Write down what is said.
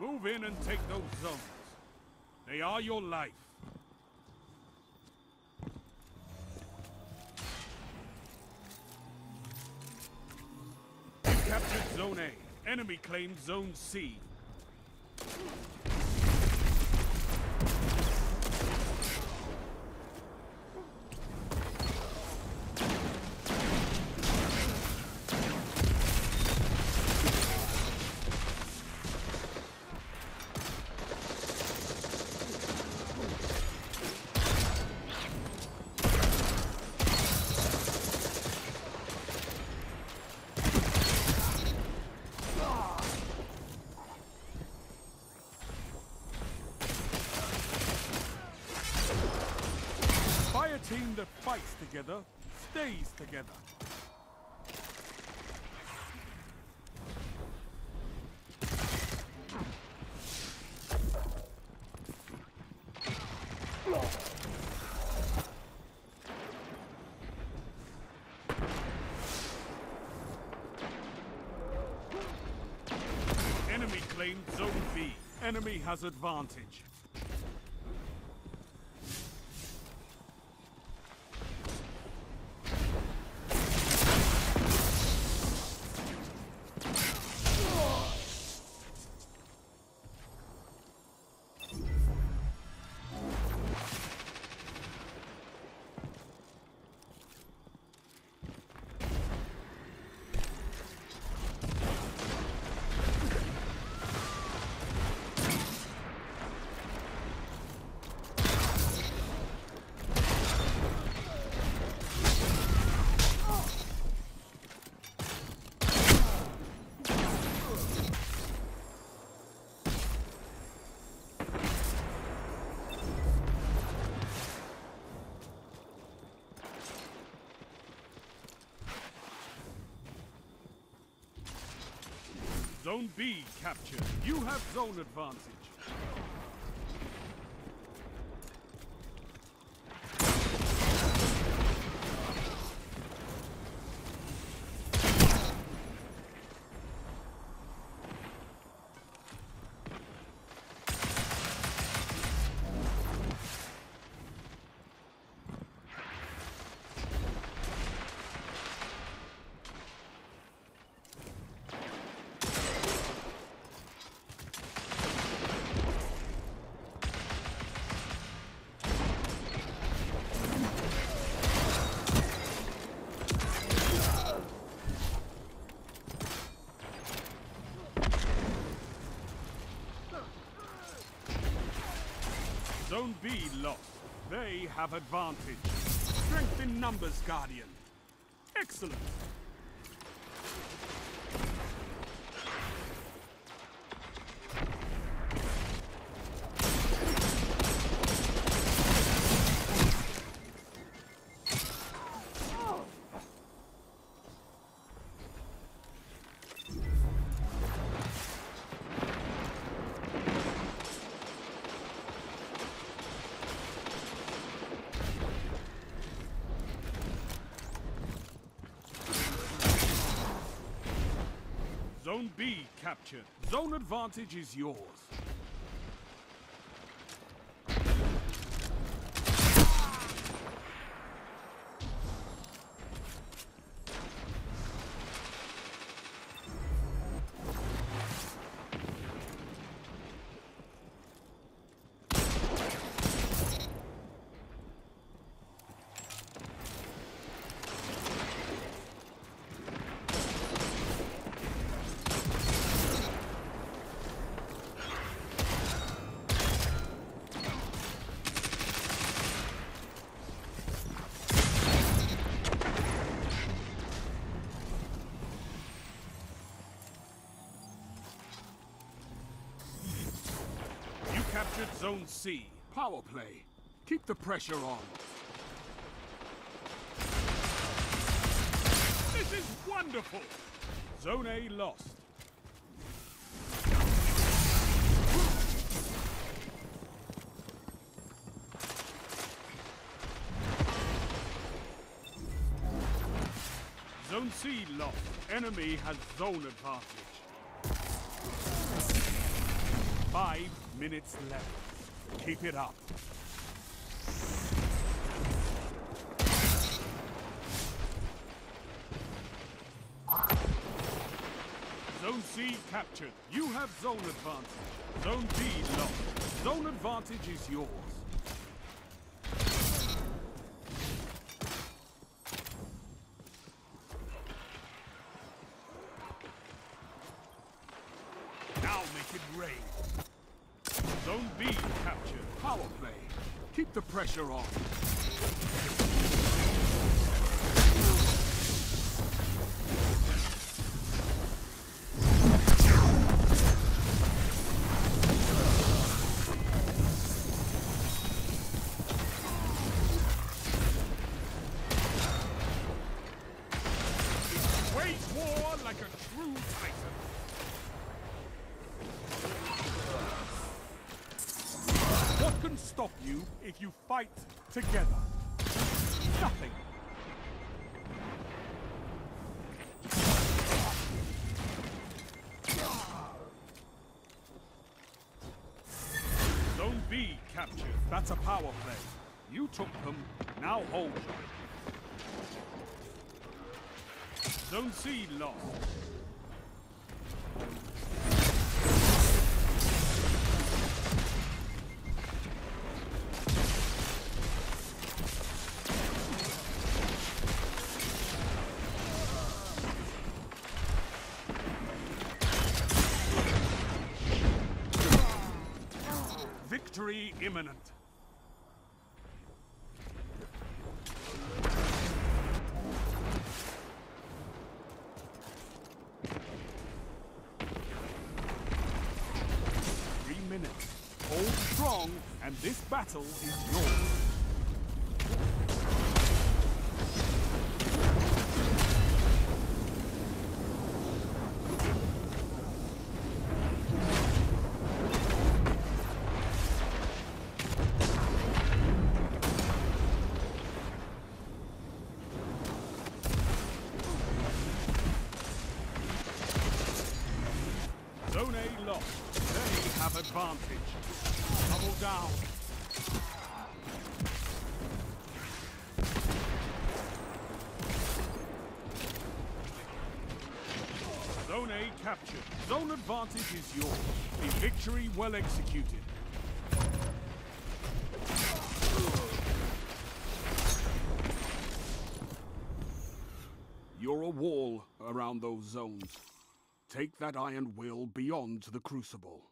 Move in and take those zones. They are your life. Captured Zone A. Enemy claimed Zone C. team that fights together stays together. Enemy claimed Zone B. Enemy has advantage. Zone B captured. You have zone advantage. Zone B lost. They have advantage. Strength in numbers, Guardian. Excellent. Zone B captured. Zone advantage is yours. Zone C. Power play. Keep the pressure on. This is wonderful! Zone A lost. Zone C lost. Enemy has zone advantage. Five minutes left. Keep it up. Zone C captured. You have zone advantage. Zone B lost. Zone advantage is yours. Now make it rain. Zone B captured. Power play. Keep the pressure on. Fight together? Nothing. Zone B captured. That's a power play. You took them. Now hold them. Zone C lost. Imminent. Three minutes. Hold strong, and this battle is yours. Advantage. Double down. Zone A captured. Zone advantage is yours. A victory well executed. You're a wall around those zones. Take that iron will beyond the crucible.